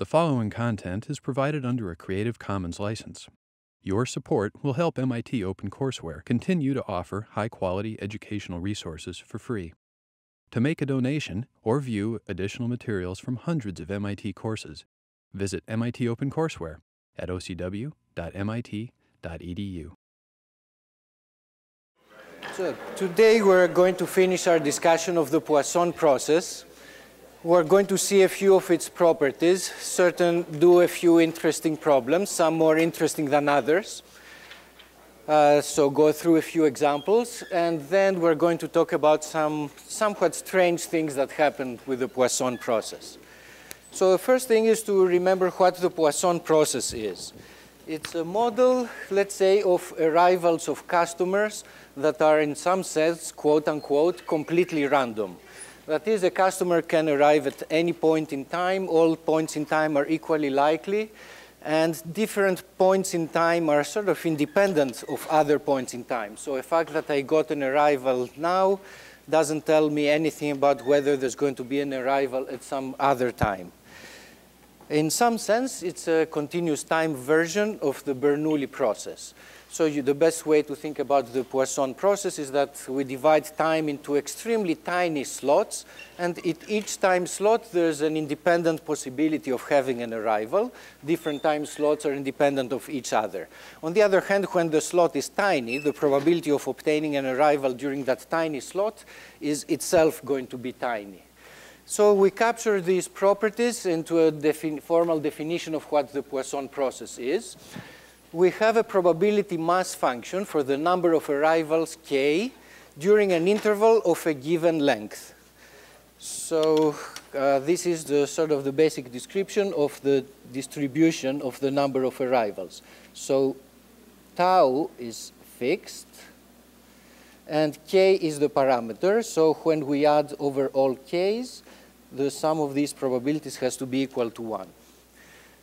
The following content is provided under a Creative Commons license. Your support will help MIT OpenCourseware continue to offer high quality educational resources for free. To make a donation or view additional materials from hundreds of MIT courses, visit MIT OpenCourseware at ocw.mit.edu. So today we're going to finish our discussion of the Poisson process. We're going to see a few of its properties, certain do a few interesting problems, some more interesting than others. Uh, so go through a few examples, and then we're going to talk about some somewhat strange things that happened with the Poisson process. So the first thing is to remember what the Poisson process is. It's a model, let's say, of arrivals of customers that are in some sense, quote unquote, completely random. That is, a customer can arrive at any point in time. All points in time are equally likely. And different points in time are sort of independent of other points in time. So the fact that I got an arrival now doesn't tell me anything about whether there's going to be an arrival at some other time. In some sense, it's a continuous time version of the Bernoulli process. So you, the best way to think about the Poisson process is that we divide time into extremely tiny slots, and at each time slot, there's an independent possibility of having an arrival. Different time slots are independent of each other. On the other hand, when the slot is tiny, the probability of obtaining an arrival during that tiny slot is itself going to be tiny. So we capture these properties into a defin formal definition of what the Poisson process is we have a probability mass function for the number of arrivals k during an interval of a given length. So uh, this is the sort of the basic description of the distribution of the number of arrivals. So tau is fixed and k is the parameter. So when we add over all k's, the sum of these probabilities has to be equal to 1.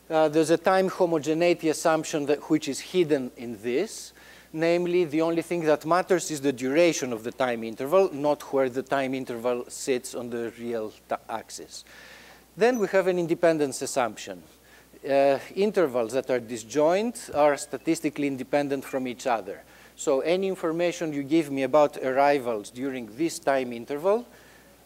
Uh, there's a time homogeneity assumption that, which is hidden in this. Namely, the only thing that matters is the duration of the time interval, not where the time interval sits on the real axis. Then we have an independence assumption. Uh, intervals that are disjoint are statistically independent from each other. So any information you give me about arrivals during this time interval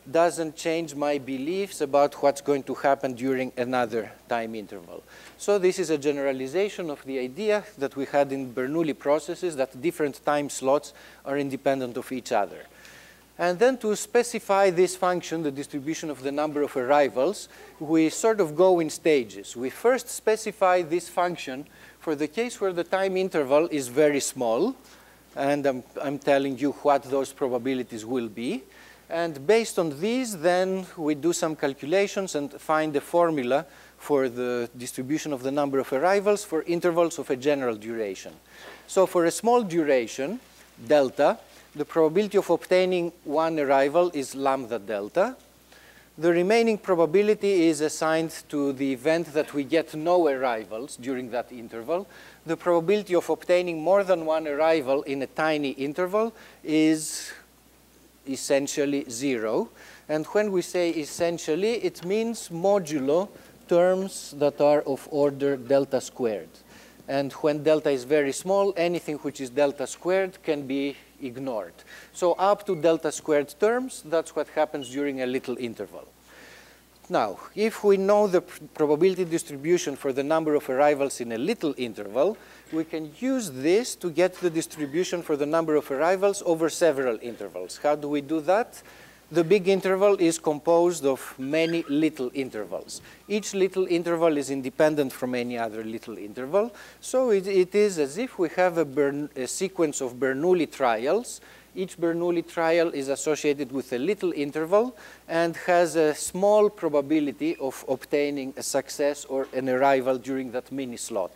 doesn't change my beliefs about what's going to happen during another time interval. So this is a generalization of the idea that we had in Bernoulli processes that different time slots are independent of each other. And then to specify this function, the distribution of the number of arrivals, we sort of go in stages. We first specify this function for the case where the time interval is very small, and I'm, I'm telling you what those probabilities will be. And based on these, then we do some calculations and find a formula for the distribution of the number of arrivals for intervals of a general duration. So for a small duration, delta, the probability of obtaining one arrival is lambda delta. The remaining probability is assigned to the event that we get no arrivals during that interval. The probability of obtaining more than one arrival in a tiny interval is essentially zero. And when we say essentially, it means modulo terms that are of order delta squared. And when delta is very small, anything which is delta squared can be ignored. So up to delta squared terms, that's what happens during a little interval. Now, if we know the probability distribution for the number of arrivals in a little interval, we can use this to get the distribution for the number of arrivals over several intervals. How do we do that? The big interval is composed of many little intervals. Each little interval is independent from any other little interval. So it, it is as if we have a, a sequence of Bernoulli trials. Each Bernoulli trial is associated with a little interval and has a small probability of obtaining a success or an arrival during that mini slot.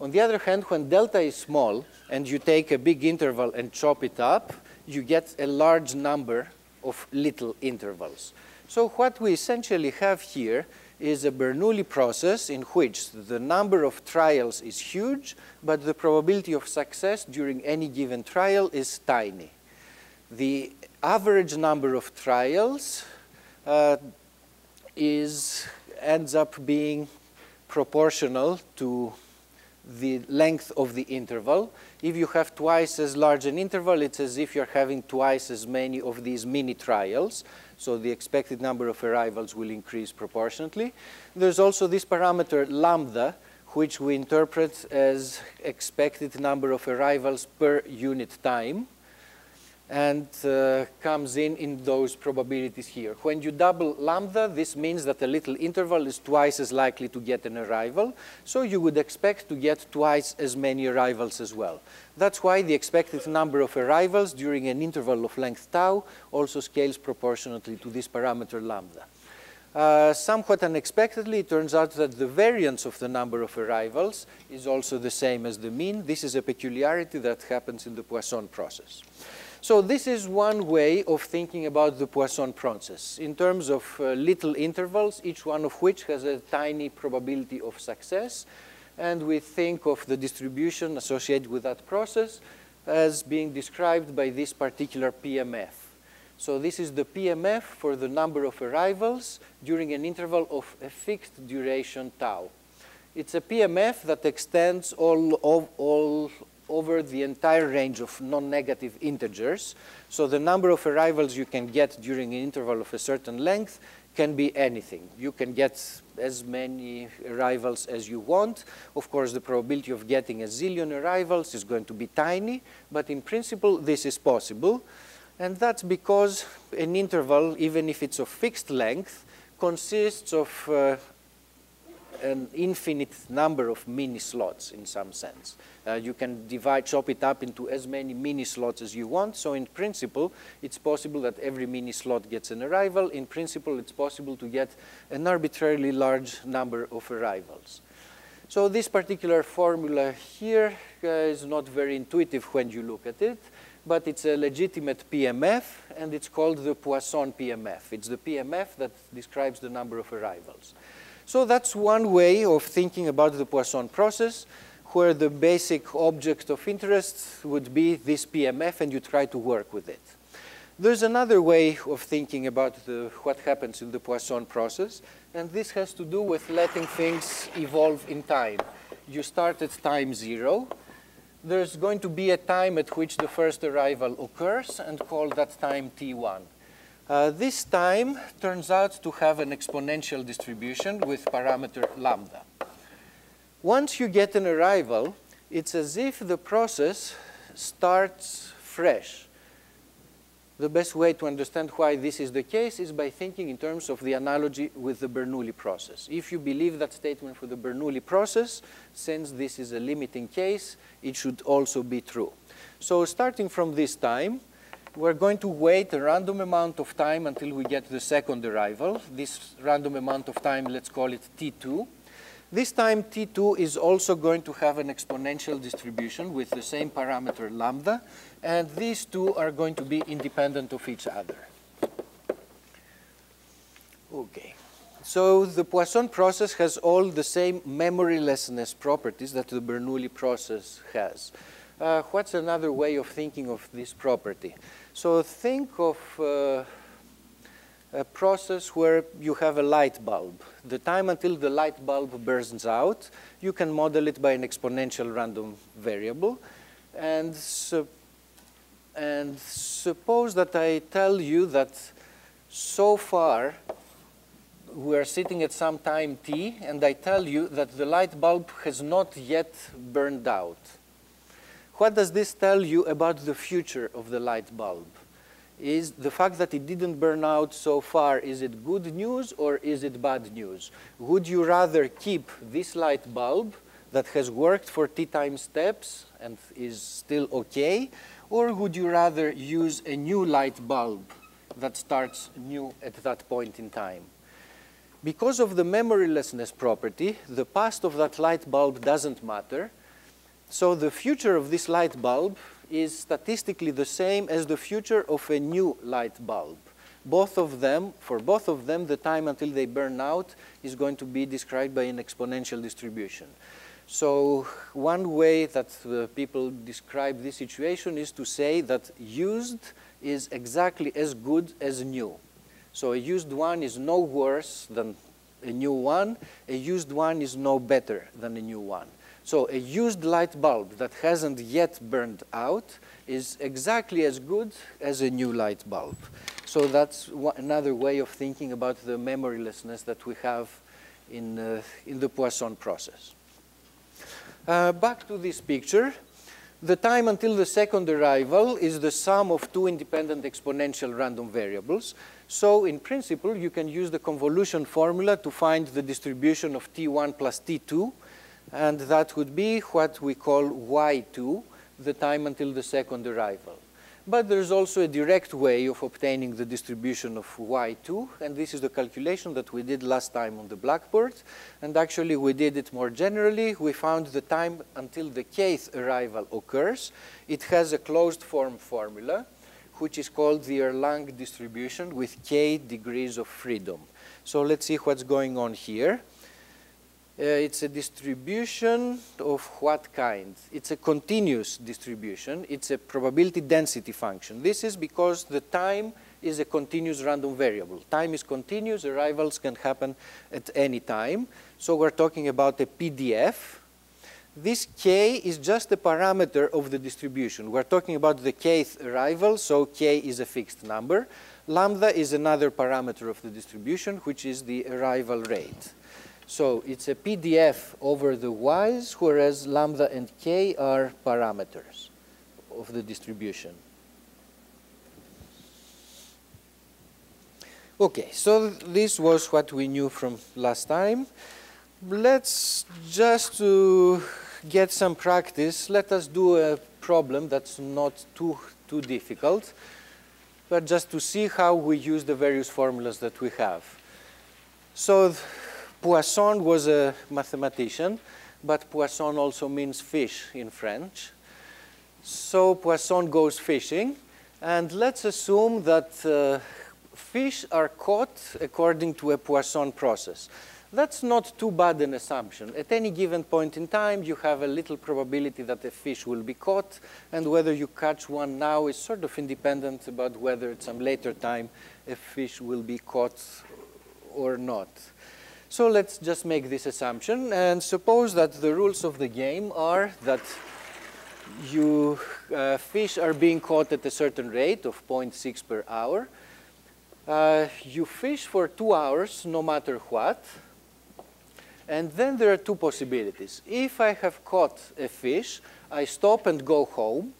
On the other hand, when delta is small and you take a big interval and chop it up, you get a large number of little intervals. So what we essentially have here is a Bernoulli process in which the number of trials is huge, but the probability of success during any given trial is tiny. The average number of trials uh, is, ends up being proportional to the length of the interval. If you have twice as large an interval, it's as if you're having twice as many of these mini trials. So the expected number of arrivals will increase proportionately. There's also this parameter lambda, which we interpret as expected number of arrivals per unit time and uh, comes in in those probabilities here. When you double lambda, this means that a little interval is twice as likely to get an arrival, so you would expect to get twice as many arrivals as well. That's why the expected number of arrivals during an interval of length tau also scales proportionately to this parameter lambda. Uh, somewhat unexpectedly, it turns out that the variance of the number of arrivals is also the same as the mean. This is a peculiarity that happens in the Poisson process. So this is one way of thinking about the Poisson process in terms of uh, little intervals, each one of which has a tiny probability of success. And we think of the distribution associated with that process as being described by this particular PMF. So this is the PMF for the number of arrivals during an interval of a fixed duration tau. It's a PMF that extends all, all, all over the entire range of non-negative integers. So the number of arrivals you can get during an interval of a certain length can be anything. You can get as many arrivals as you want. Of course, the probability of getting a zillion arrivals is going to be tiny, but in principle, this is possible. And that's because an interval, even if it's of fixed length, consists of uh, an infinite number of mini slots in some sense. Uh, you can divide, chop it up into as many mini slots as you want. So in principle, it's possible that every mini slot gets an arrival. In principle, it's possible to get an arbitrarily large number of arrivals. So this particular formula here uh, is not very intuitive when you look at it, but it's a legitimate PMF, and it's called the Poisson PMF. It's the PMF that describes the number of arrivals. So that's one way of thinking about the Poisson process where the basic object of interest would be this PMF and you try to work with it. There's another way of thinking about the, what happens in the Poisson process, and this has to do with letting things evolve in time. You start at time zero. There's going to be a time at which the first arrival occurs and call that time T1. Uh, this time turns out to have an exponential distribution with parameter lambda. Once you get an arrival, it's as if the process starts fresh. The best way to understand why this is the case is by thinking in terms of the analogy with the Bernoulli process. If you believe that statement for the Bernoulli process, since this is a limiting case, it should also be true. So starting from this time, we're going to wait a random amount of time until we get the second arrival. This random amount of time, let's call it T2. This time T2 is also going to have an exponential distribution with the same parameter lambda, and these two are going to be independent of each other. Okay. So the Poisson process has all the same memorylessness properties that the Bernoulli process has. Uh, what's another way of thinking of this property? So think of uh, a process where you have a light bulb. The time until the light bulb burns out, you can model it by an exponential random variable. And, su and suppose that I tell you that so far we are sitting at some time t, and I tell you that the light bulb has not yet burned out. What does this tell you about the future of the light bulb? is the fact that it didn't burn out so far, is it good news or is it bad news? Would you rather keep this light bulb that has worked for t time steps and is still okay, or would you rather use a new light bulb that starts new at that point in time? Because of the memorylessness property, the past of that light bulb doesn't matter, so the future of this light bulb is statistically the same as the future of a new light bulb. Both of them, for both of them, the time until they burn out is going to be described by an exponential distribution. So one way that people describe this situation is to say that used is exactly as good as new. So a used one is no worse than a new one, a used one is no better than a new one. So a used light bulb that hasn't yet burned out is exactly as good as a new light bulb. So that's another way of thinking about the memorylessness that we have in, uh, in the Poisson process. Uh, back to this picture. The time until the second arrival is the sum of two independent exponential random variables. So in principle, you can use the convolution formula to find the distribution of T1 plus T2, and that would be what we call Y2, the time until the second arrival. But there's also a direct way of obtaining the distribution of y2, and this is the calculation that we did last time on the blackboard. And actually, we did it more generally. We found the time until the kth arrival occurs. It has a closed form formula, which is called the Erlang distribution with k degrees of freedom. So let's see what's going on here. Uh, it's a distribution of what kind? It's a continuous distribution. It's a probability density function. This is because the time is a continuous random variable. Time is continuous. Arrivals can happen at any time. So we're talking about a PDF. This k is just a parameter of the distribution. We're talking about the kth arrival, so k is a fixed number. Lambda is another parameter of the distribution, which is the arrival rate. So it's a PDF over the y's, whereas lambda and k are parameters of the distribution. Okay, so this was what we knew from last time. Let's just to get some practice, let us do a problem that's not too, too difficult, but just to see how we use the various formulas that we have. So Poisson was a mathematician, but Poisson also means fish in French. So Poisson goes fishing, and let's assume that uh, fish are caught according to a Poisson process. That's not too bad an assumption. At any given point in time, you have a little probability that a fish will be caught, and whether you catch one now is sort of independent about whether at some later time a fish will be caught or not. So let's just make this assumption and suppose that the rules of the game are that you uh, fish are being caught at a certain rate of 0.6 per hour. Uh, you fish for two hours no matter what. And then there are two possibilities. If I have caught a fish, I stop and go home.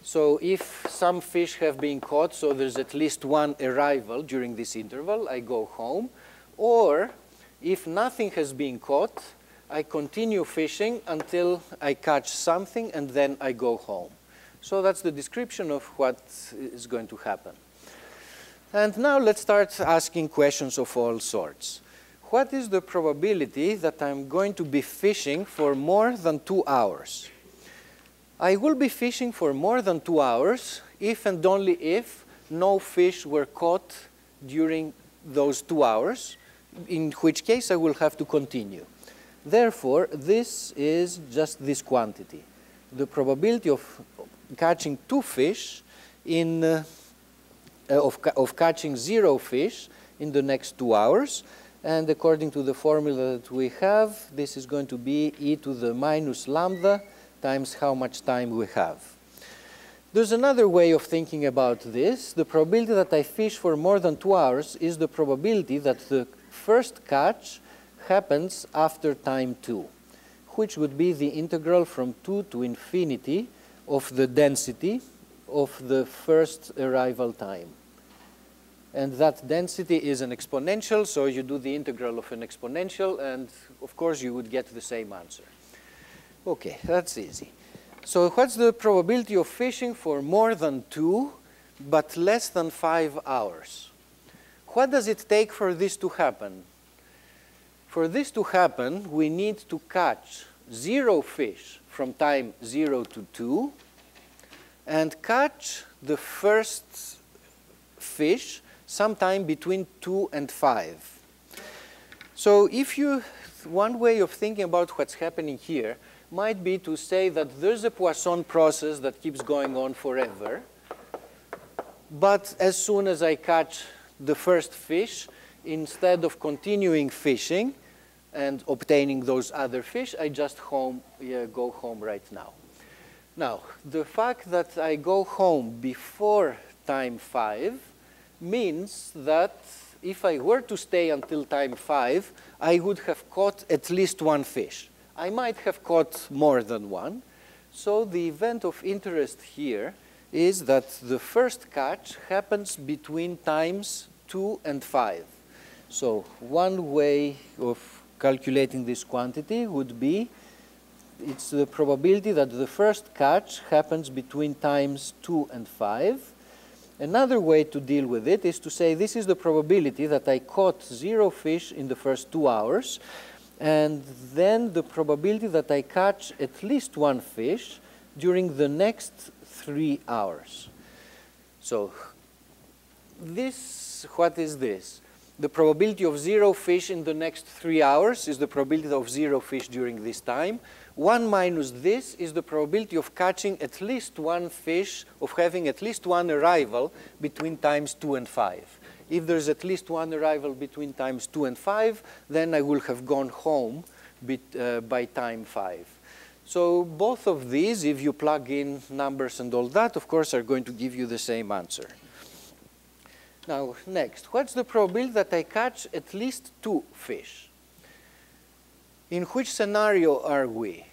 So if some fish have been caught, so there's at least one arrival during this interval, I go home. Or if nothing has been caught, I continue fishing until I catch something and then I go home. So that's the description of what is going to happen. And now let's start asking questions of all sorts. What is the probability that I'm going to be fishing for more than two hours? I will be fishing for more than two hours if and only if no fish were caught during those two hours in which case I will have to continue. Therefore, this is just this quantity. The probability of catching two fish in, uh, uh, of, of catching zero fish in the next two hours. And according to the formula that we have, this is going to be e to the minus lambda times how much time we have. There's another way of thinking about this. The probability that I fish for more than two hours is the probability that the first catch happens after time 2, which would be the integral from 2 to infinity of the density of the first arrival time. And that density is an exponential, so you do the integral of an exponential, and of course you would get the same answer. Okay, that's easy. So what's the probability of fishing for more than two, but less than five hours? What does it take for this to happen? For this to happen, we need to catch zero fish from time 0 to 2 and catch the first fish sometime between 2 and 5. So if you, one way of thinking about what's happening here might be to say that there's a Poisson process that keeps going on forever, but as soon as I catch the first fish, instead of continuing fishing and obtaining those other fish, I just home, yeah, go home right now. Now, the fact that I go home before time 5 means that if I were to stay until time 5, I would have caught at least one fish. I might have caught more than one. So the event of interest here is that the first catch happens between times 2 and 5. So one way of calculating this quantity would be it's the probability that the first catch happens between times 2 and 5. Another way to deal with it is to say this is the probability that I caught zero fish in the first two hours, and then the probability that I catch at least one fish during the next three hours. So this, what is this? The probability of zero fish in the next three hours is the probability of zero fish during this time. 1 minus this is the probability of catching at least one fish, of having at least one arrival between times 2 and 5. If there's at least one arrival between times 2 and 5, then I will have gone home bit, uh, by time 5. So both of these, if you plug in numbers and all that, of course, are going to give you the same answer. Now, next, what's the probability that I catch at least two fish? In which scenario are we?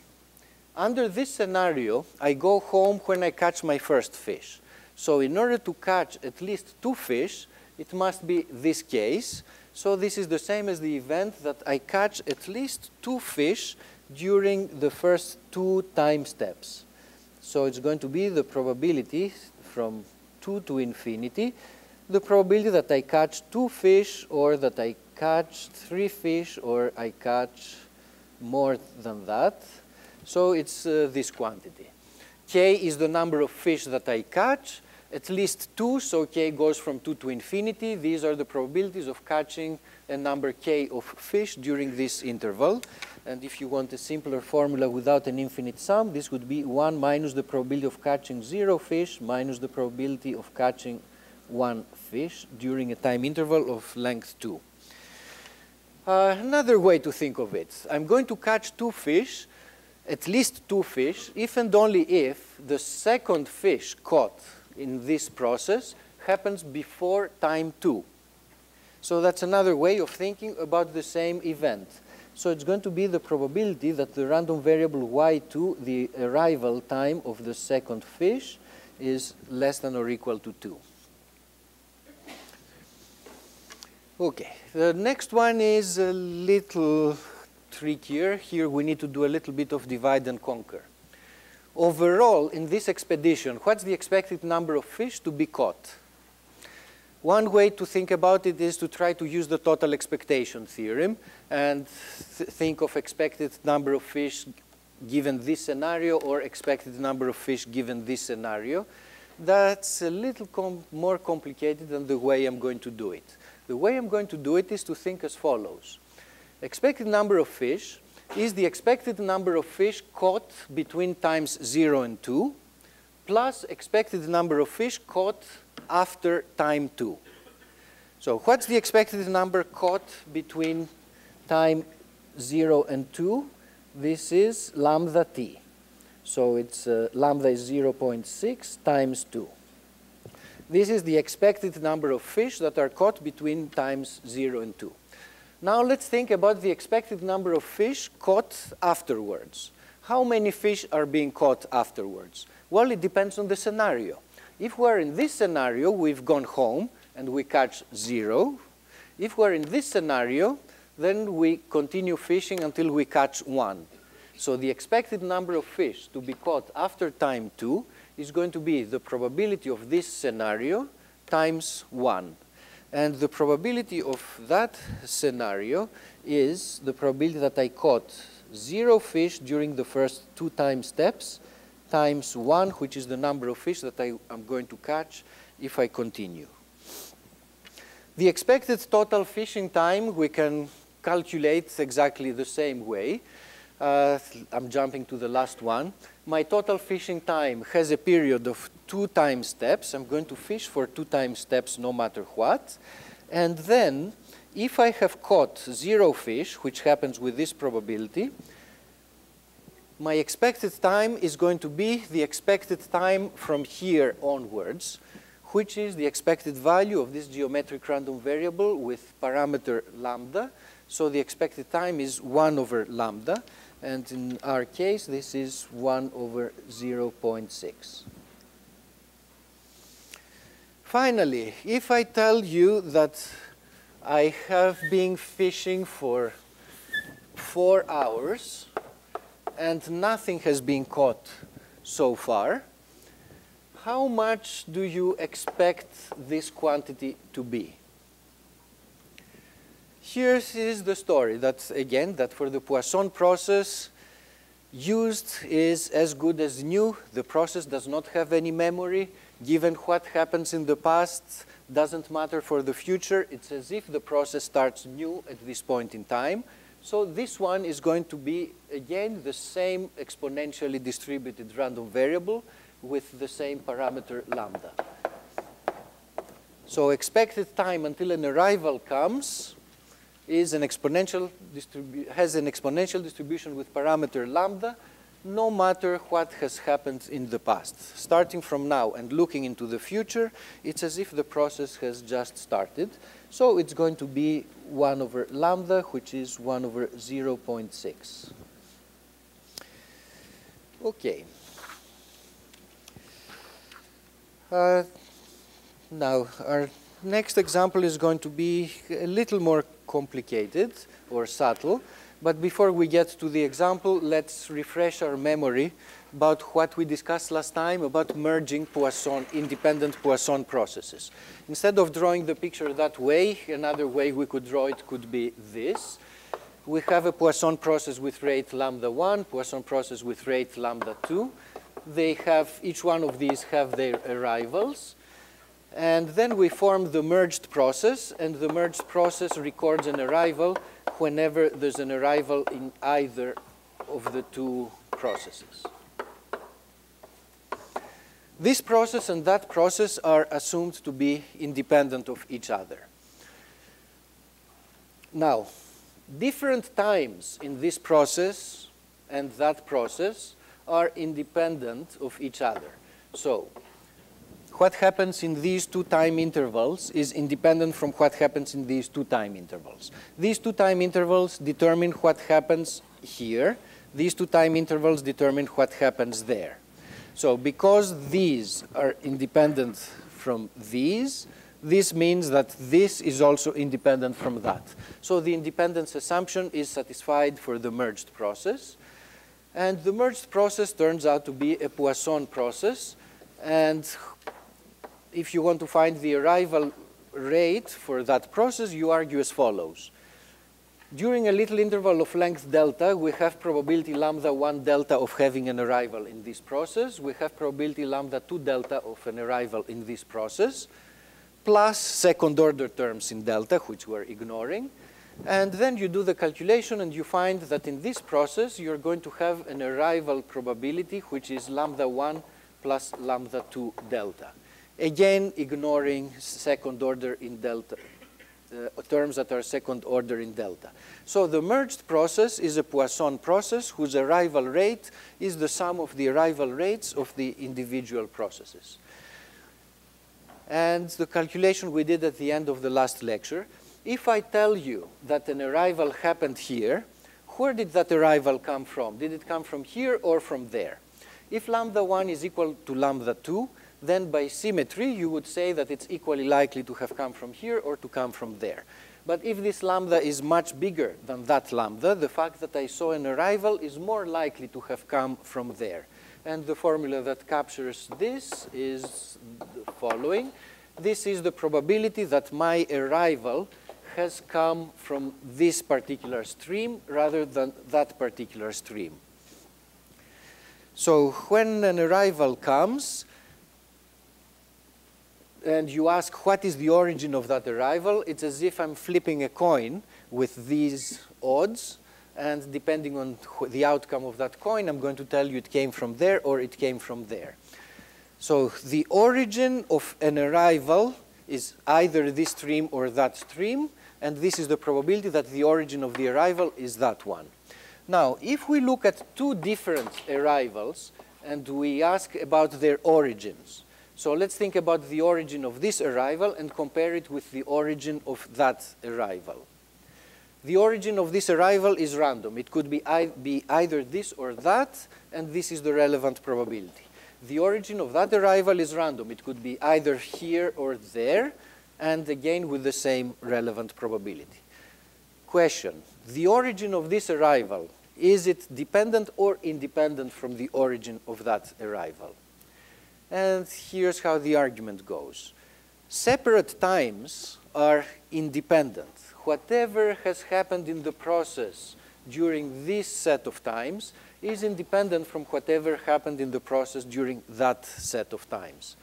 Under this scenario, I go home when I catch my first fish. So in order to catch at least two fish, it must be this case. So this is the same as the event that I catch at least two fish during the first two time steps. So it's going to be the probability from 2 to infinity, the probability that I catch two fish or that I catch three fish or I catch more than that. So it's uh, this quantity. K is the number of fish that I catch, at least two, so K goes from two to infinity. These are the probabilities of catching a number K of fish during this interval. And if you want a simpler formula without an infinite sum, this would be 1 minus the probability of catching zero fish minus the probability of catching one fish during a time interval of length 2. Uh, another way to think of it, I'm going to catch two fish at least two fish if and only if the second fish caught in this process happens before time 2. So that's another way of thinking about the same event. So it's going to be the probability that the random variable y2, the arrival time of the second fish, is less than or equal to 2. Okay, the next one is a little trickier. Here we need to do a little bit of divide and conquer. Overall, in this expedition, what's the expected number of fish to be caught? One way to think about it is to try to use the total expectation theorem and th think of expected number of fish given this scenario or expected number of fish given this scenario. That's a little com more complicated than the way I'm going to do it. The way I'm going to do it is to think as follows expected number of fish is the expected number of fish caught between times 0 and 2 plus expected number of fish caught after time 2. So what's the expected number caught between time 0 and 2? This is lambda t. So it's uh, lambda is 0.6 times 2. This is the expected number of fish that are caught between times 0 and 2. Now let's think about the expected number of fish caught afterwards. How many fish are being caught afterwards? Well, it depends on the scenario. If we're in this scenario, we've gone home and we catch zero. If we're in this scenario, then we continue fishing until we catch one. So the expected number of fish to be caught after time two is going to be the probability of this scenario times one. And the probability of that scenario is the probability that I caught zero fish during the first two time steps times one, which is the number of fish that I am going to catch if I continue. The expected total fishing time we can calculate exactly the same way. Uh, I'm jumping to the last one. My total fishing time has a period of two time steps. I'm going to fish for two time steps no matter what. And then, if I have caught zero fish, which happens with this probability, my expected time is going to be the expected time from here onwards, which is the expected value of this geometric random variable with parameter lambda. So the expected time is 1 over lambda. And in our case, this is 1 over 0.6. Finally, if I tell you that I have been fishing for four hours and nothing has been caught so far, how much do you expect this quantity to be? Here is the story that, again, that for the Poisson process, used is as good as new. The process does not have any memory given what happens in the past doesn't matter for the future. It's as if the process starts new at this point in time. So this one is going to be, again, the same exponentially distributed random variable with the same parameter lambda. So expected time until an arrival comes is an exponential has an exponential distribution with parameter lambda no matter what has happened in the past. Starting from now and looking into the future, it's as if the process has just started. So it's going to be 1 over lambda, which is 1 over 0.6. Okay. Uh, now, our next example is going to be a little more complicated or subtle. But before we get to the example, let's refresh our memory about what we discussed last time about merging Poisson, independent Poisson processes. Instead of drawing the picture that way, another way we could draw it could be this. We have a Poisson process with rate lambda 1, Poisson process with rate lambda 2. They have, each one of these have their arrivals. And then we form the merged process, and the merged process records an arrival whenever there's an arrival in either of the two processes. This process and that process are assumed to be independent of each other. Now, different times in this process and that process are independent of each other. So what happens in these two time intervals is independent from what happens in these two time intervals. These two time intervals determine what happens here. These two time intervals determine what happens there. So because these are independent from these, this means that this is also independent from that. So the independence assumption is satisfied for the merged process. And the merged process turns out to be a Poisson process. And if you want to find the arrival rate for that process, you argue as follows. During a little interval of length delta, we have probability lambda 1 delta of having an arrival in this process. We have probability lambda 2 delta of an arrival in this process, plus second order terms in delta, which we're ignoring. And then you do the calculation and you find that in this process, you're going to have an arrival probability, which is lambda 1 plus lambda 2 delta. Again, ignoring second order in delta, uh, terms that are second order in delta. So the merged process is a Poisson process whose arrival rate is the sum of the arrival rates of the individual processes. And the calculation we did at the end of the last lecture, if I tell you that an arrival happened here, where did that arrival come from? Did it come from here or from there? If lambda 1 is equal to lambda 2, then by symmetry, you would say that it's equally likely to have come from here or to come from there. But if this lambda is much bigger than that lambda, the fact that I saw an arrival is more likely to have come from there. And the formula that captures this is the following. This is the probability that my arrival has come from this particular stream rather than that particular stream. So when an arrival comes, and you ask what is the origin of that arrival, it's as if I'm flipping a coin with these odds, and depending on the outcome of that coin, I'm going to tell you it came from there or it came from there. So the origin of an arrival is either this stream or that stream, and this is the probability that the origin of the arrival is that one. Now, if we look at two different arrivals and we ask about their origins, so let's think about the origin of this arrival and compare it with the origin of that arrival. The origin of this arrival is random. It could be, be either this or that, and this is the relevant probability. The origin of that arrival is random. It could be either here or there, and again with the same relevant probability. Question, the origin of this arrival, is it dependent or independent from the origin of that arrival? And here's how the argument goes. Separate times are independent. Whatever has happened in the process during this set of times is independent from whatever happened in the process during that set of times.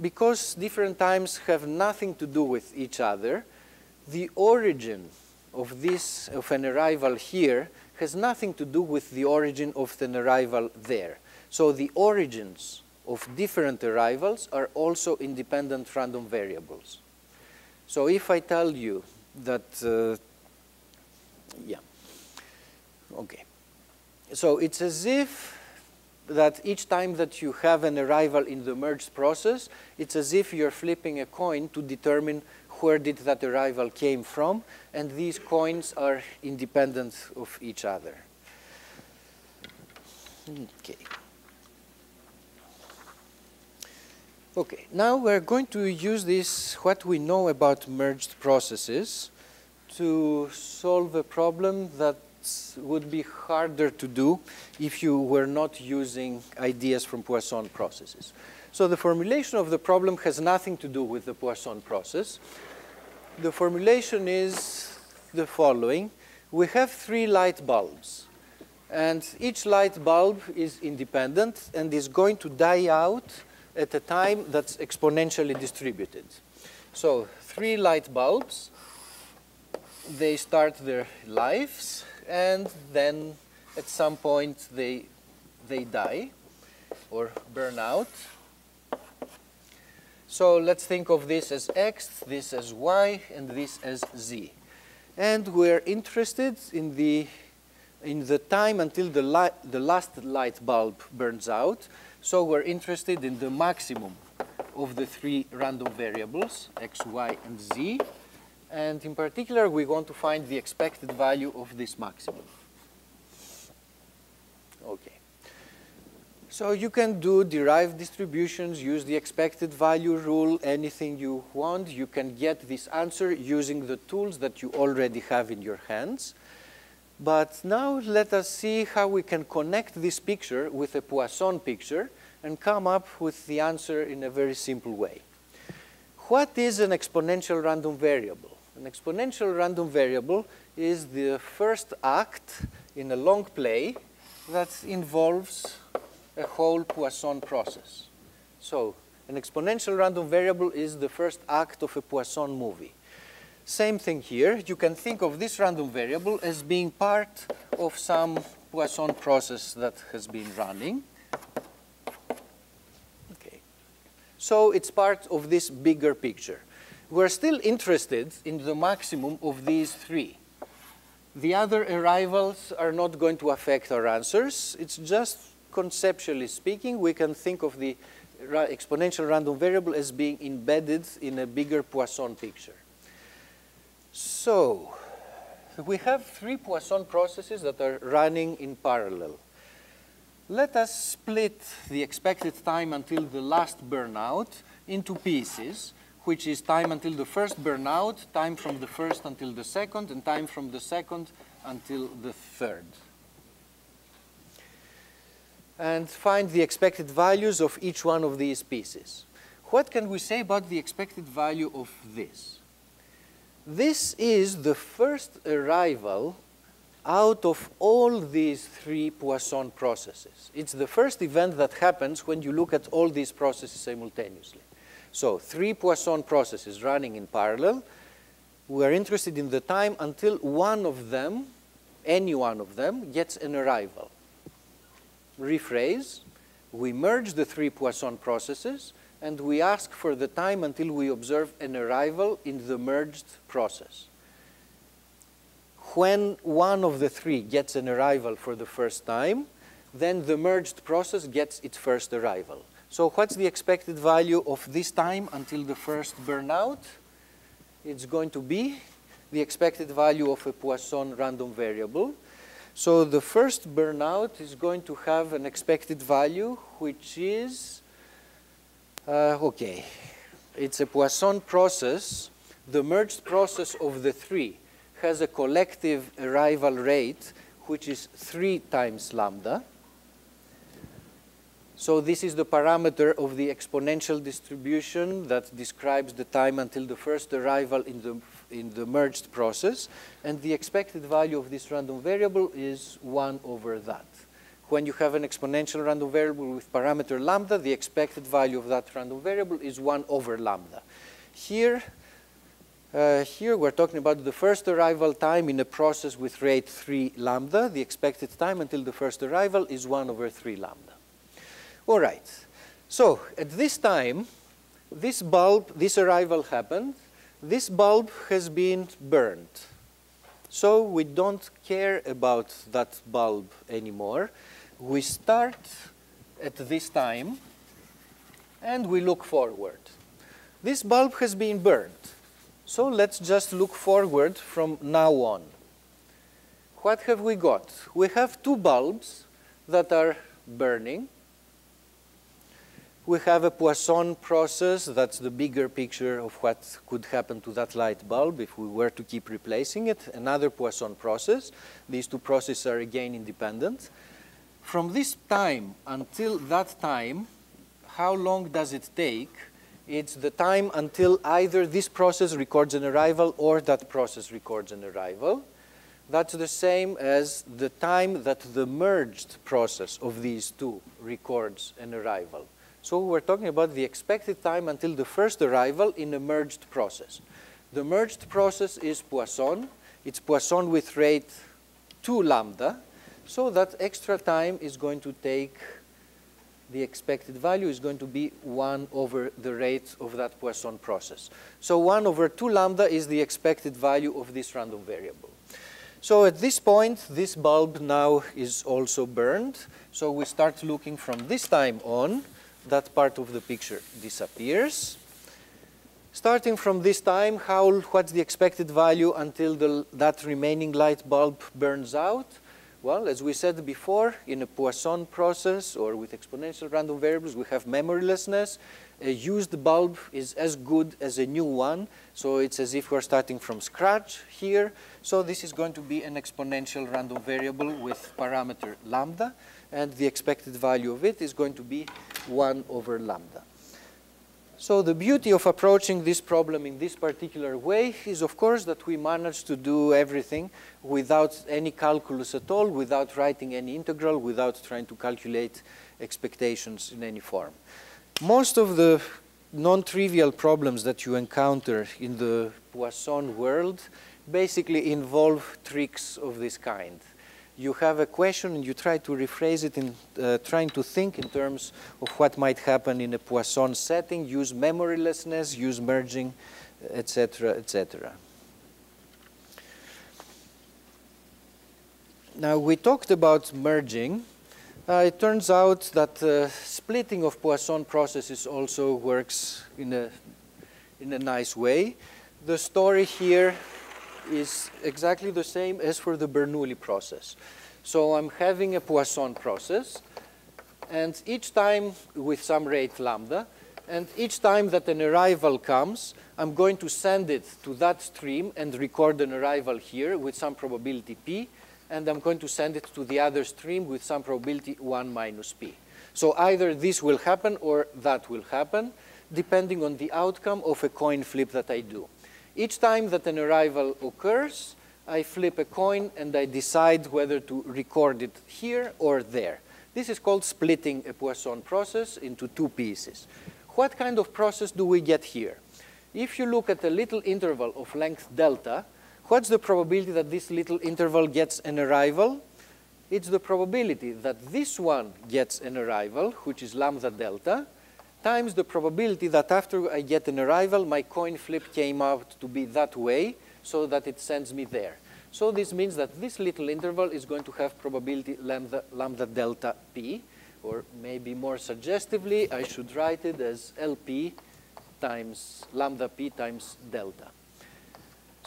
Because different times have nothing to do with each other, the origin of this, of an arrival here, has nothing to do with the origin of an arrival there. So the origins of different arrivals are also independent random variables. So if I tell you that, uh, yeah, okay. So it's as if that each time that you have an arrival in the merged process, it's as if you're flipping a coin to determine where did that arrival came from, and these coins are independent of each other. Okay. Okay, now we're going to use this, what we know about merged processes, to solve a problem that would be harder to do if you were not using ideas from Poisson processes. So the formulation of the problem has nothing to do with the Poisson process the formulation is the following. We have three light bulbs. And each light bulb is independent and is going to die out at a time that's exponentially distributed. So three light bulbs, they start their lives, and then at some point they, they die or burn out. So let's think of this as x, this as y, and this as z. And we're interested in the, in the time until the, the last light bulb burns out. So we're interested in the maximum of the three random variables, x, y, and z. And in particular, we want to find the expected value of this maximum. Okay. So you can do derived distributions, use the expected value rule, anything you want. You can get this answer using the tools that you already have in your hands. But now let us see how we can connect this picture with a Poisson picture and come up with the answer in a very simple way. What is an exponential random variable? An exponential random variable is the first act in a long play that involves a whole Poisson process. So an exponential random variable is the first act of a Poisson movie. Same thing here. You can think of this random variable as being part of some Poisson process that has been running. Okay. So it's part of this bigger picture. We're still interested in the maximum of these three. The other arrivals are not going to affect our answers. It's just conceptually speaking, we can think of the exponential random variable as being embedded in a bigger Poisson picture. So we have three Poisson processes that are running in parallel. Let us split the expected time until the last burnout into pieces, which is time until the first burnout, time from the first until the second, and time from the second until the third and find the expected values of each one of these pieces. What can we say about the expected value of this? This is the first arrival out of all these three Poisson processes. It's the first event that happens when you look at all these processes simultaneously. So three Poisson processes running in parallel. We're interested in the time until one of them, any one of them, gets an arrival rephrase, we merge the three Poisson processes, and we ask for the time until we observe an arrival in the merged process. when one of the three gets an arrival for the first time, then the merged process gets its first arrival. So what's the expected value of this time until the first burnout? It's going to be the expected value of a Poisson random variable. So the first burnout is going to have an expected value, which is, uh, okay, it's a Poisson process. The merged process of the three has a collective arrival rate, which is 3 times lambda. So this is the parameter of the exponential distribution that describes the time until the first arrival in the, in the merged process. And the expected value of this random variable is 1 over that. When you have an exponential random variable with parameter lambda, the expected value of that random variable is 1 over lambda. Here, uh, here we're talking about the first arrival time in a process with rate 3 lambda. The expected time until the first arrival is 1 over 3 lambda. All right. So at this time, this bulb, this arrival happened. This bulb has been burned. So we don't care about that bulb anymore. We start at this time and we look forward. This bulb has been burned. So let's just look forward from now on. What have we got? We have two bulbs that are burning we have a Poisson process. That's the bigger picture of what could happen to that light bulb if we were to keep replacing it. Another Poisson process. These two processes are again independent. From this time until that time, how long does it take? It's the time until either this process records an arrival or that process records an arrival. That's the same as the time that the merged process of these two records an arrival. So we're talking about the expected time until the first arrival in a merged process. The merged process is Poisson. It's Poisson with rate 2 lambda. So that extra time is going to take, the expected value is going to be 1 over the rate of that Poisson process. So 1 over 2 lambda is the expected value of this random variable. So at this point, this bulb now is also burned. So we start looking from this time on that part of the picture disappears. Starting from this time, how, what's the expected value until the, that remaining light bulb burns out? Well, as we said before, in a Poisson process or with exponential random variables, we have memorylessness. A used bulb is as good as a new one, so it's as if we're starting from scratch here. So this is going to be an exponential random variable with parameter lambda and the expected value of it is going to be 1 over lambda. So the beauty of approaching this problem in this particular way is, of course, that we manage to do everything without any calculus at all, without writing any integral, without trying to calculate expectations in any form. Most of the non-trivial problems that you encounter in the Poisson world basically involve tricks of this kind you have a question and you try to rephrase it in uh, trying to think in terms of what might happen in a Poisson setting, use memorylessness, use merging, etc., etc. Now, we talked about merging. Uh, it turns out that uh, splitting of Poisson processes also works in a, in a nice way. The story here is exactly the same as for the Bernoulli process. So I'm having a Poisson process, and each time with some rate lambda, and each time that an arrival comes, I'm going to send it to that stream and record an arrival here with some probability p, and I'm going to send it to the other stream with some probability 1 minus p. So either this will happen or that will happen, depending on the outcome of a coin flip that I do. Each time that an arrival occurs, I flip a coin and I decide whether to record it here or there. This is called splitting a Poisson process into two pieces. What kind of process do we get here? If you look at a little interval of length delta, what's the probability that this little interval gets an arrival? It's the probability that this one gets an arrival, which is lambda delta, times the probability that after I get an arrival, my coin flip came out to be that way so that it sends me there. So this means that this little interval is going to have probability lambda, lambda delta p, or maybe more suggestively, I should write it as LP times lambda p times delta.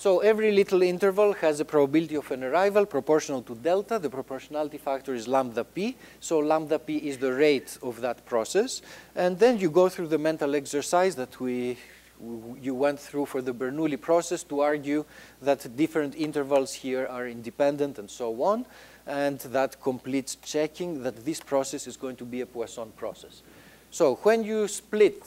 So every little interval has a probability of an arrival proportional to delta. The proportionality factor is lambda p. So lambda p is the rate of that process. And then you go through the mental exercise that we you went through for the Bernoulli process to argue that different intervals here are independent and so on. And that completes checking that this process is going to be a Poisson process. So when you split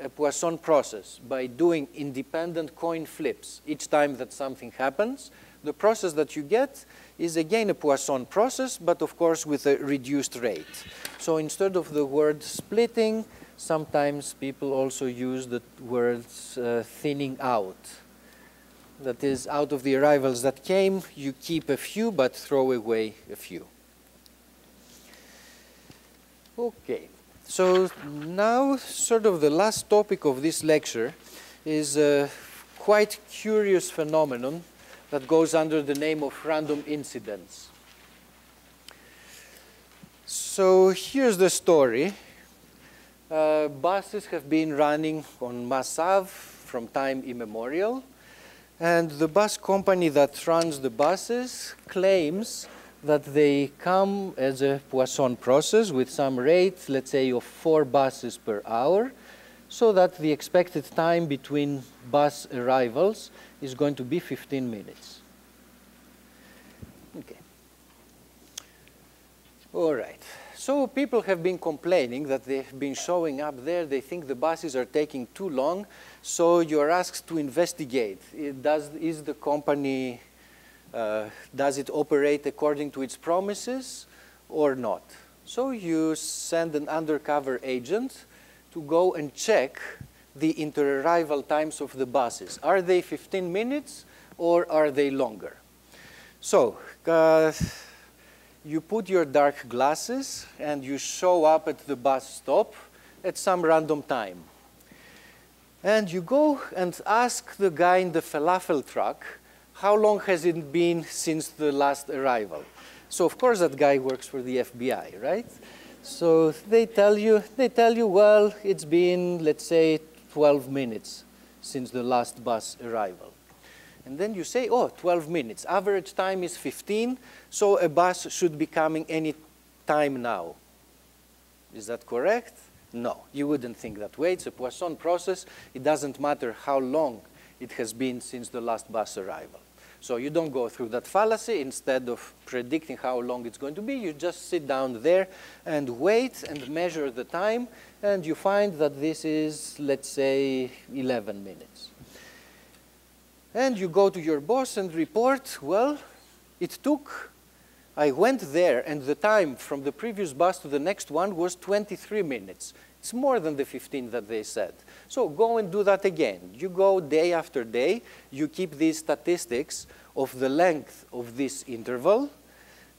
a Poisson process by doing independent coin flips each time that something happens, the process that you get is again a Poisson process, but of course with a reduced rate. So instead of the word splitting, sometimes people also use the words uh, thinning out. That is, out of the arrivals that came, you keep a few, but throw away a few. Okay. So now, sort of the last topic of this lecture is a quite curious phenomenon that goes under the name of random incidence. So here's the story. Uh, buses have been running on Mass Ave from time immemorial, and the bus company that runs the buses claims that they come as a Poisson process with some rate, let's say, of four buses per hour, so that the expected time between bus arrivals is going to be 15 minutes. Okay. All right. So people have been complaining that they've been showing up there. They think the buses are taking too long. So you're asked to investigate. Does, is the company does it operate according to its promises or not? So you send an undercover agent to go and check the inter-arrival times of the buses. Are they 15 minutes or are they longer? So uh, you put your dark glasses and you show up at the bus stop at some random time. And you go and ask the guy in the falafel truck how long has it been since the last arrival? So of course that guy works for the FBI, right? So they tell you, they tell you, well, it's been, let's say, 12 minutes since the last bus arrival. And then you say, oh, 12 minutes. Average time is 15, so a bus should be coming any time now. Is that correct? No, you wouldn't think that way. It's a Poisson process. It doesn't matter how long it has been since the last bus arrival. So you don't go through that fallacy. Instead of predicting how long it's going to be, you just sit down there and wait and measure the time, and you find that this is, let's say, 11 minutes. And you go to your boss and report, well, it took, I went there, and the time from the previous bus to the next one was 23 minutes. It's more than the 15 that they said. So go and do that again. You go day after day, you keep these statistics of the length of this interval,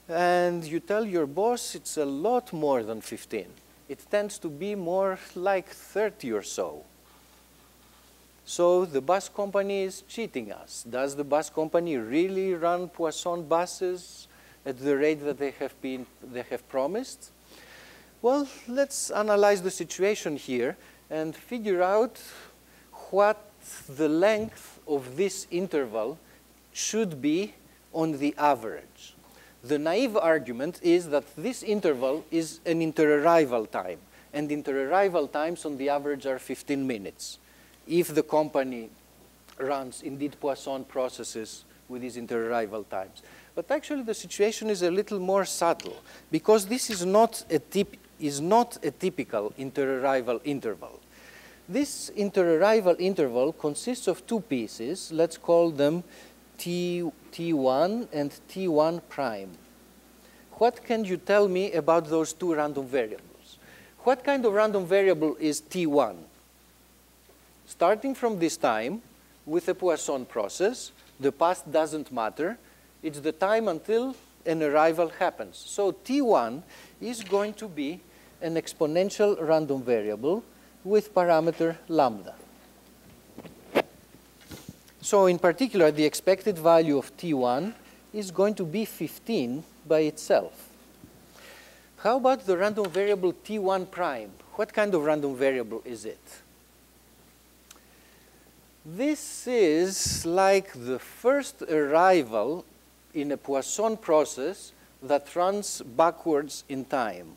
and you tell your boss it's a lot more than 15. It tends to be more like 30 or so. So the bus company is cheating us. Does the bus company really run Poisson buses at the rate that they have, been, they have promised? Well, let's analyze the situation here and figure out what the length of this interval should be on the average. The naive argument is that this interval is an inter-arrival time, and inter-arrival times on the average are 15 minutes. If the company runs indeed Poisson processes with these inter-arrival times. But actually the situation is a little more subtle because this is not a tip is not a typical inter-arrival interval. This inter-arrival interval consists of two pieces. Let's call them T, T1 and T1 prime. What can you tell me about those two random variables? What kind of random variable is T1? Starting from this time, with a Poisson process, the past doesn't matter. It's the time until an arrival happens. So T1 is going to be an exponential random variable with parameter lambda. So in particular, the expected value of T1 is going to be 15 by itself. How about the random variable t1 prime? What kind of random variable is it? This is like the first arrival in a Poisson process that runs backwards in time.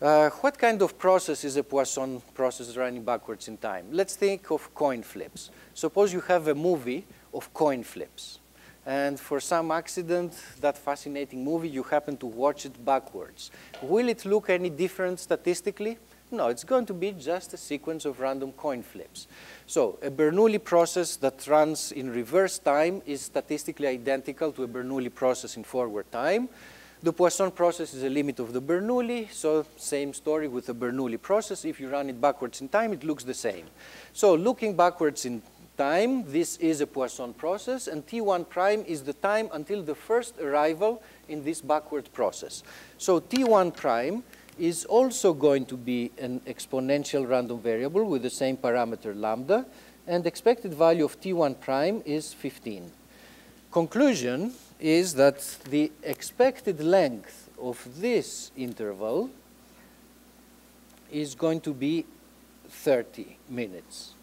Uh, what kind of process is a Poisson process running backwards in time? Let's think of coin flips. Suppose you have a movie of coin flips. And for some accident, that fascinating movie, you happen to watch it backwards. Will it look any different statistically? No, it's going to be just a sequence of random coin flips. So a Bernoulli process that runs in reverse time is statistically identical to a Bernoulli process in forward time. The Poisson process is a limit of the Bernoulli, so same story with the Bernoulli process. If you run it backwards in time, it looks the same. So looking backwards in time, this is a Poisson process, and T1 prime is the time until the first arrival in this backward process. So T1 prime is also going to be an exponential random variable with the same parameter lambda, and expected value of T1 prime is 15. Conclusion is that the expected length of this interval is going to be 30 minutes.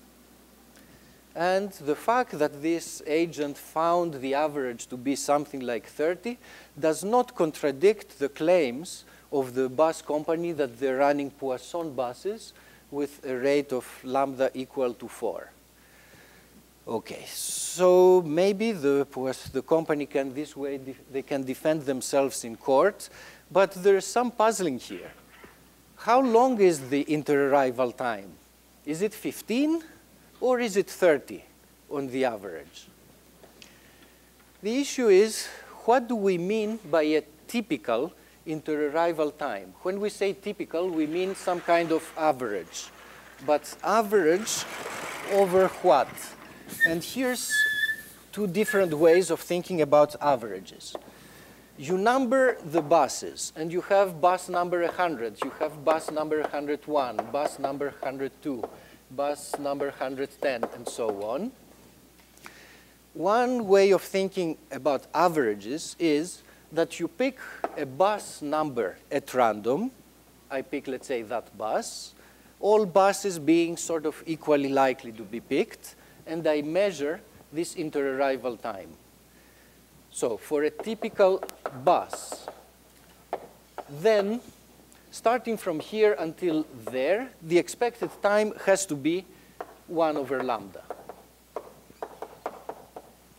And the fact that this agent found the average to be something like 30 does not contradict the claims of the bus company that they're running Poisson buses with a rate of lambda equal to 4. Okay, so maybe the, the company can this way, they can defend themselves in court, but there's some puzzling here. How long is the inter-arrival time? Is it 15? or is it 30 on the average? The issue is, what do we mean by a typical inter-arrival time? When we say typical, we mean some kind of average. But average over what? And here's two different ways of thinking about averages. You number the buses, and you have bus number 100, you have bus number 101, bus number 102 bus number 110, and so on. One way of thinking about averages is that you pick a bus number at random. I pick, let's say, that bus. All buses being sort of equally likely to be picked, and I measure this inter-arrival time. So for a typical bus, then starting from here until there, the expected time has to be 1 over lambda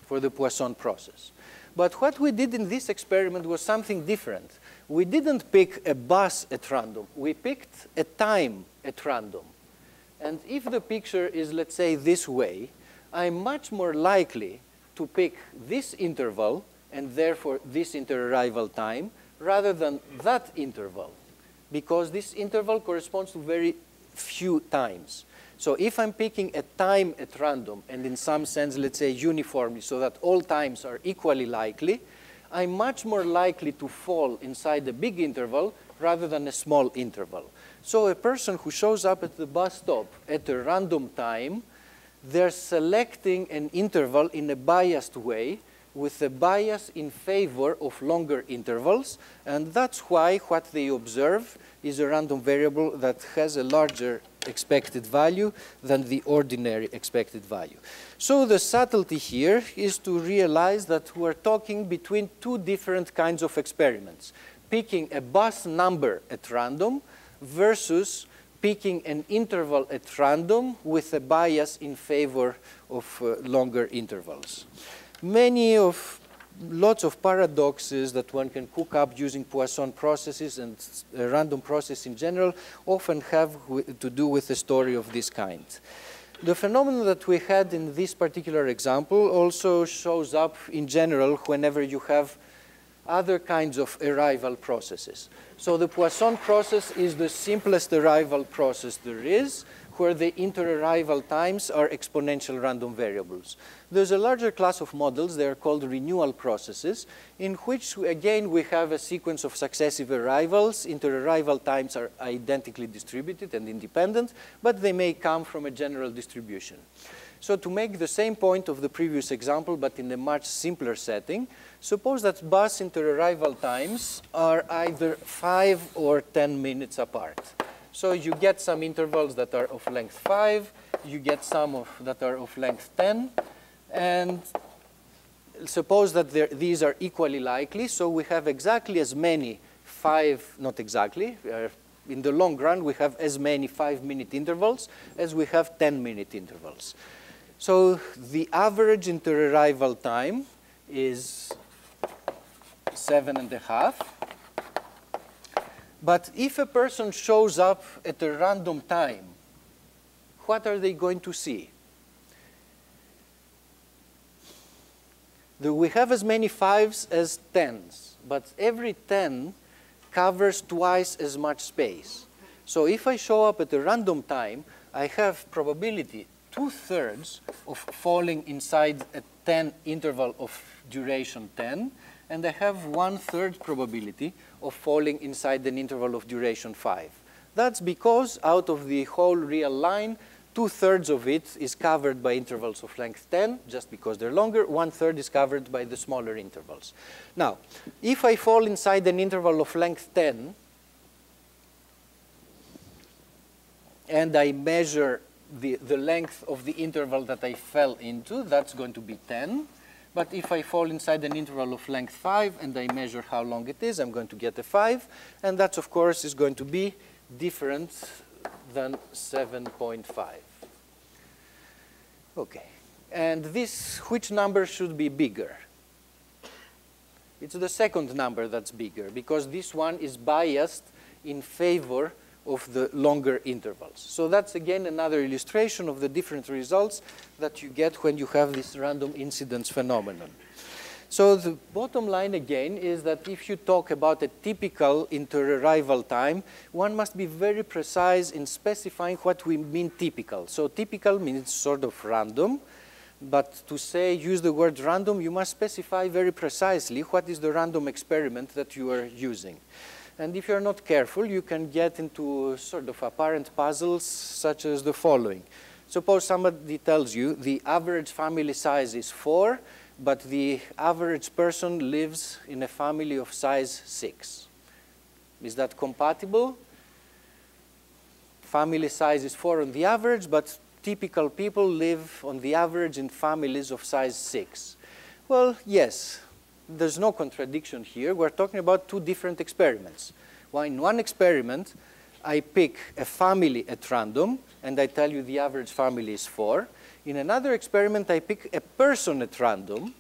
for the Poisson process. But what we did in this experiment was something different. We didn't pick a bus at random. We picked a time at random. And if the picture is, let's say, this way, I'm much more likely to pick this interval and therefore this inter-arrival time rather than that interval because this interval corresponds to very few times. So if I'm picking a time at random, and in some sense, let's say uniformly, so that all times are equally likely, I'm much more likely to fall inside a big interval rather than a small interval. So a person who shows up at the bus stop at a random time, they're selecting an interval in a biased way with a bias in favor of longer intervals, and that's why what they observe is a random variable that has a larger expected value than the ordinary expected value. So the subtlety here is to realize that we're talking between two different kinds of experiments, picking a bus number at random versus picking an interval at random with a bias in favor of uh, longer intervals many of lots of paradoxes that one can cook up using Poisson processes and uh, random process in general often have to do with a story of this kind. The phenomenon that we had in this particular example also shows up in general whenever you have other kinds of arrival processes. So the Poisson process is the simplest arrival process there is, where the inter-arrival times are exponential random variables. There's a larger class of models, they are called renewal processes, in which, again, we have a sequence of successive arrivals. Inter-arrival times are identically distributed and independent, but they may come from a general distribution. So to make the same point of the previous example, but in a much simpler setting, suppose that bus inter-arrival times are either 5 or 10 minutes apart. So you get some intervals that are of length 5, you get some of, that are of length 10, and suppose that these are equally likely, so we have exactly as many five, not exactly, uh, in the long run, we have as many five-minute intervals as we have 10-minute intervals. So the average inter-arrival time is seven and a half. But if a person shows up at a random time, what are they going to see? The, we have as many fives as tens, but every ten covers twice as much space. So if I show up at a random time, I have probability two-thirds of falling inside a 10 interval of duration 10, and I have one-third probability of falling inside an interval of duration 5. That's because out of the whole real line, two-thirds of it is covered by intervals of length 10, just because they're longer. One-third is covered by the smaller intervals. Now, if I fall inside an interval of length 10, and I measure the, the length of the interval that I fell into, that's going to be 10. But if I fall inside an interval of length 5 and I measure how long it is, I'm going to get a 5. And that, of course, is going to be different than 7.5. Okay. And this, which number should be bigger? It's the second number that's bigger because this one is biased in favor of the longer intervals. So that's again another illustration of the different results that you get when you have this random incidence phenomenon. So the bottom line again is that if you talk about a typical inter-arrival time, one must be very precise in specifying what we mean typical. So typical means sort of random, but to say, use the word random, you must specify very precisely what is the random experiment that you are using. And if you're not careful, you can get into sort of apparent puzzles such as the following. Suppose somebody tells you the average family size is four, but the average person lives in a family of size 6. Is that compatible? Family size is 4 on the average, but typical people live on the average in families of size 6. Well, yes, there's no contradiction here. We're talking about two different experiments. Well, in one experiment, I pick a family at random, and I tell you the average family is 4. In another experiment, I pick a person at random,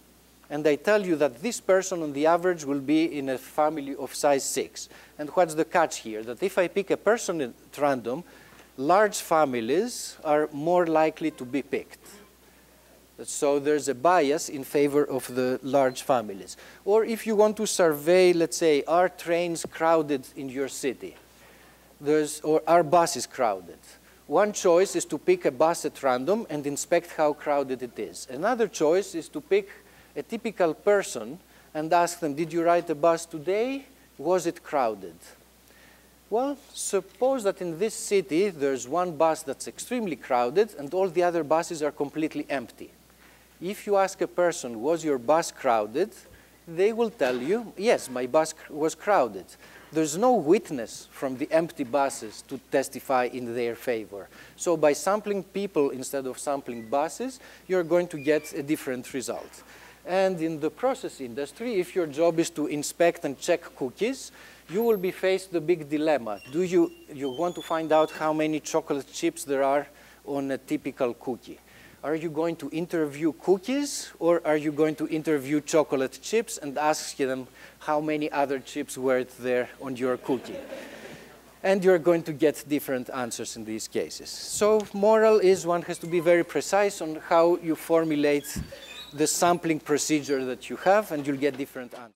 and I tell you that this person on the average will be in a family of size 6. And what's the catch here? That if I pick a person at random, large families are more likely to be picked. So there's a bias in favor of the large families. Or if you want to survey, let's say, are trains crowded in your city? There's, or are buses crowded? One choice is to pick a bus at random and inspect how crowded it is. Another choice is to pick a typical person and ask them, did you ride a bus today? Was it crowded? Well, suppose that in this city there's one bus that's extremely crowded and all the other buses are completely empty. If you ask a person, was your bus crowded? They will tell you, yes, my bus was crowded there's no witness from the empty buses to testify in their favor. So by sampling people instead of sampling buses, you're going to get a different result. And in the process industry, if your job is to inspect and check cookies, you will be faced the big dilemma. Do you, you want to find out how many chocolate chips there are on a typical cookie? Are you going to interview cookies or are you going to interview chocolate chips and ask them how many other chips were there on your cookie? and you're going to get different answers in these cases. So moral is one has to be very precise on how you formulate the sampling procedure that you have and you'll get different answers.